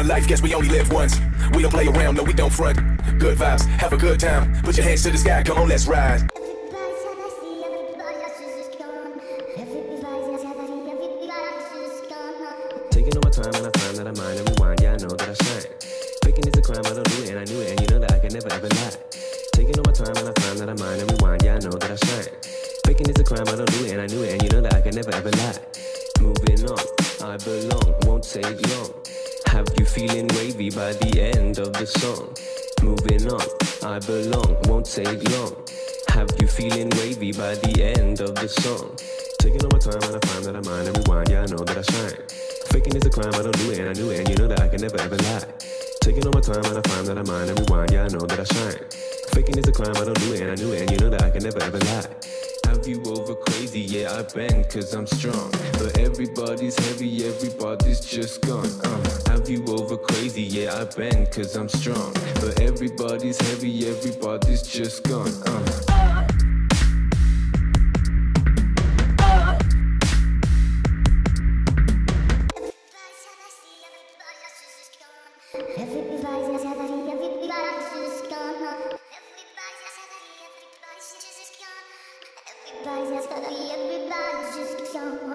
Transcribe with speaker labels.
Speaker 1: One life, guess we only live once. We don't play around, no, we don't front. Good vibes, have a good time. Put your hands to the sky, come on, let's ride.
Speaker 2: Taking all my time and I find that I mind and rewind, yeah, I know that I shine. Faking is a crime, I don't do it and I knew it and you know that I can never ever lie. Taking all my time and I find that I mind and rewind, yeah, I know that I shine. Faking is a crime, I don't do it and I knew it and you know that I can never ever lie. Moving on, I belong, won't take long. Have you feeling wavy by the end of the song? Moving on, I belong, won't take long. Have you feeling wavy by the end of the song? Taking all my time and I find that I mind and rewind, yeah, I know that I shine. Faking is a crime, I don't do it and I knew it and you know that I can never ever lie. Taking all my time and I find that I mind and rewind, yeah, I know that I shine. Faking is a crime, I don't do it and I knew it and you know that I can never ever lie. Have you over crazy? Yeah, I bend cause I'm strong. But everybody's heavy, everybody's just gone. Uh, have you over crazy? Yeah, I bend cause I'm strong. But everybody's heavy, everybody's just gone. Uh.
Speaker 3: Everybody's everybody, everybody's just gone. Everybody, just gone.